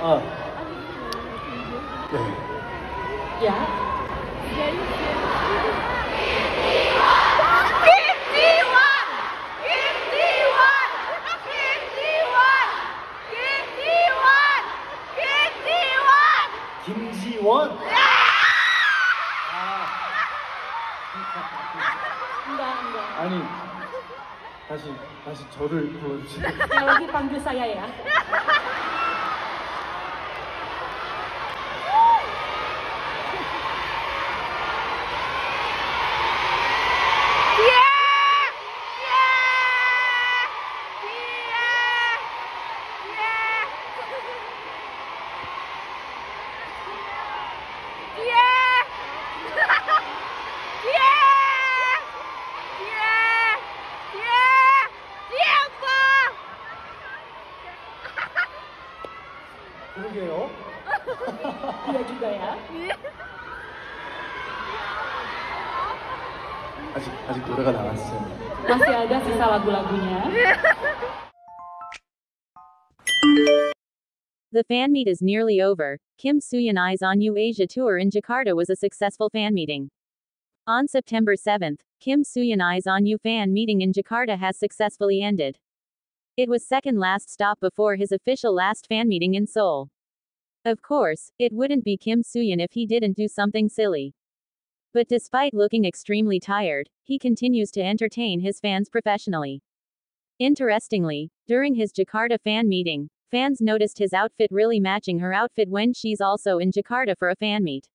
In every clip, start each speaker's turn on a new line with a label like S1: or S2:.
S1: 어. 아니 다시 다시 저를 불러주세요.
S2: 여기 방주 사야야.
S1: 그러게요. 아직 아직 노래가
S3: Masih ada sisa lagu-lagunya.
S4: The fan meet is nearly over. Kim Soohyun Eye's You Asia tour in Jakarta was a successful fan meeting. On September 7, Kim Soohyun Eye's You fan meeting in Jakarta has successfully ended. It was second last stop before his official last fan meeting in Seoul. Of course, it wouldn't be Kim Soohyun if he didn't do something silly. But despite looking extremely tired, he continues to entertain his fans professionally. Interestingly, during his Jakarta fan meeting, fans noticed his outfit really matching her outfit when she's also in Jakarta for a fan meet.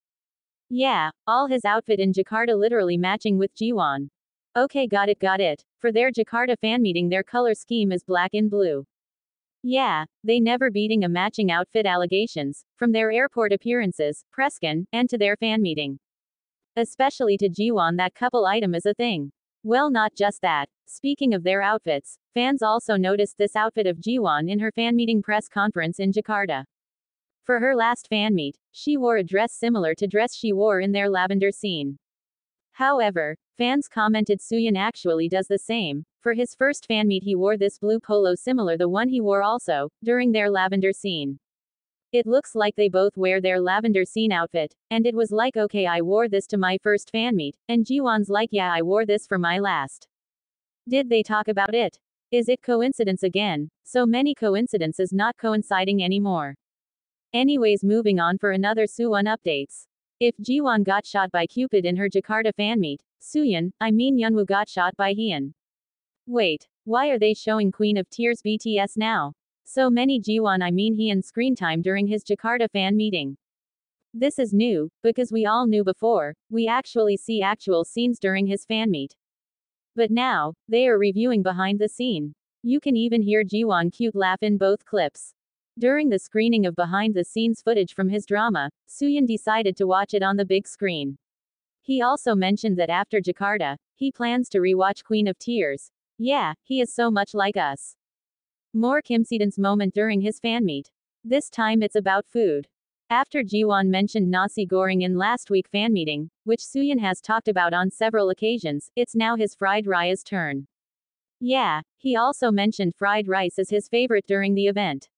S4: Yeah, all his outfit in Jakarta literally matching with Jiwon. Okay, got it, got it. For their Jakarta fan meeting, their color scheme is black and blue. Yeah, they never beating a matching outfit allegations, from their airport appearances, Preskin, and to their fan meeting. Especially to Jiwon, that couple item is a thing. Well, not just that. Speaking of their outfits, fans also noticed this outfit of Jiwon in her fan meeting press conference in Jakarta. For her last fan meet, she wore a dress similar to dress she wore in their lavender scene. However, fans commented Soohyun actually does the same. For his first fan meet he wore this blue polo similar the one he wore also, during their lavender scene. It looks like they both wear their lavender scene outfit, and it was like okay I wore this to my first fan meet, and Jiwon's like yeah I wore this for my last. Did they talk about it? Is it coincidence again? So many coincidences not coinciding anymore. Anyways moving on for another Suwon updates. If Jiwon got shot by Cupid in her Jakarta fan meet, Soohyun, I mean Hyunwoo got shot by Haein. Wait, why are they showing Queen of Tears BTS now? So many Jiwon I mean Haein screen time during his Jakarta fan meeting. This is new, because we all knew before, we actually see actual scenes during his fan meet. But now, they are reviewing behind the scene. You can even hear Jiwon cute laugh in both clips. During the screening of behind the scenes footage from his drama, Soohyun decided to watch it on the big screen. He also mentioned that after Jakarta, he plans to rewatch Queen of Tears. Yeah, he is so much like us. More Kim Soohyun's moment during his fan meet. This time it's about food. After Jiwon mentioned nasi goreng in last week fan meeting, which Soohyun has talked about on several occasions, it's now his fried rice's turn. Yeah, he also mentioned fried rice as his favorite during the event.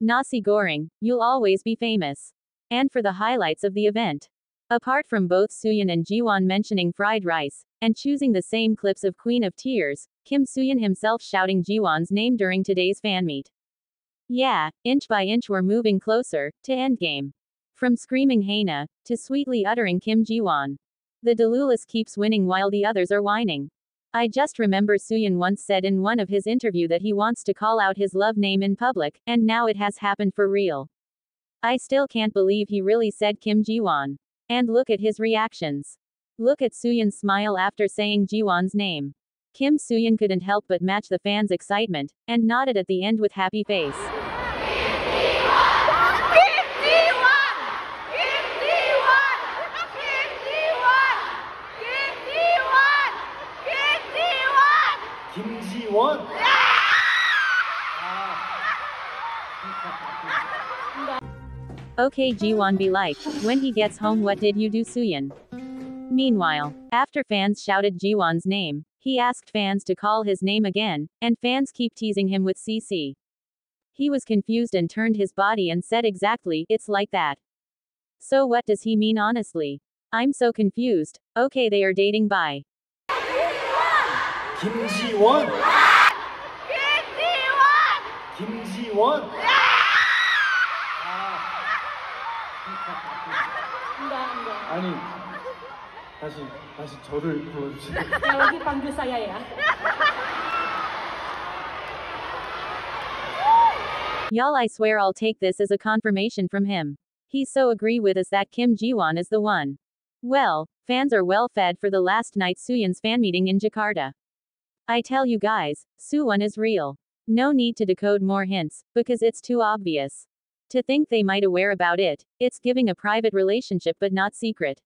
S4: Nasi goreng, you'll always be famous. And for the highlights of the event. Apart from both Soohyun and Jiwon mentioning fried rice, and choosing the same clips of Queen of Tears, Kim Soohyun himself shouting Jiwon's name during today's fan meet. Yeah, inch by inch we're moving closer, to endgame. From screaming Hana, to sweetly uttering Kim Jiwon. The Delulus keeps winning while the others are whining. I just remember Soohyun once said in one of his interview that he wants to call out his love name in public, and now it has happened for real. I still can't believe he really said Kim Jiwon. And look at his reactions. Look at Soohyun's smile after saying Jiwon's name. Kim Soohyun couldn't help but match the fans' excitement, and nodded at the end with happy face.
S1: won.
S4: okay Jiwon be like, when he gets home what did you do Soohyun? Meanwhile, after fans shouted Jiwon's name, he asked fans to call his name again, and fans keep teasing him with CC. He was confused and turned his body and said exactly, it's like that. So what does he mean honestly? I'm so confused. Okay they are dating
S2: by. Kim
S1: Ji-won! you won.
S3: Yeah! 아.
S1: 아니, 다시, 다시 저를 불러주세요.
S3: 야, 여기 방규 사야야.
S4: Y'all I swear I'll take this as a confirmation from him. He so agree with us that Kim Jiwon is the one. Well, fans are well fed for the last night Soohyun's fan meeting in Jakarta. I tell you guys, Suwon is real. No need to decode more hints, because it's too obvious. To think they might aware about it, it's giving a private relationship but not secret.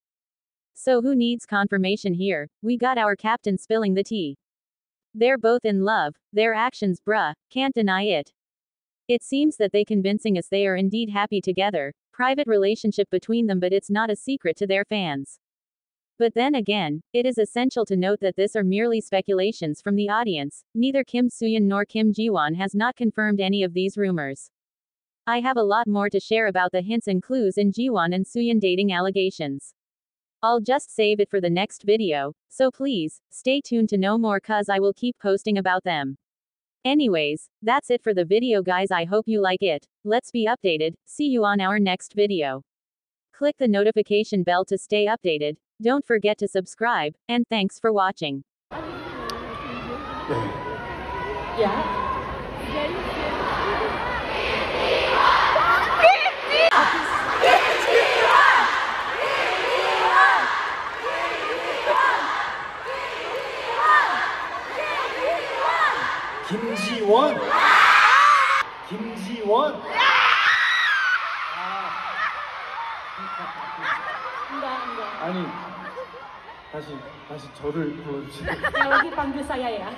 S4: So who needs confirmation here? We got our captain spilling the tea. They're both in love, their actions bruh, can't deny it. It seems that they convincing us they are indeed happy together, private relationship between them but it's not a secret to their fans. But then again, it is essential to note that this are merely speculations from the audience, neither Kim Soohyun nor Kim Jiwon has not confirmed any of these rumors. I have a lot more to share about the hints and clues in Jiwon and Soohyun dating allegations. I'll just save it for the next video, so please, stay tuned to know more cuz I will keep posting about them. Anyways, that's it for the video guys I hope you like it, let's be updated, see you on our next video. Click the notification bell to stay updated, don't forget to subscribe, and thanks for watching.
S3: Ya.
S1: 김지원, 김지원.
S3: Enggak, enggak.
S1: 아니 다시 다시 저를 불러주세요.
S3: Panggil saya ya.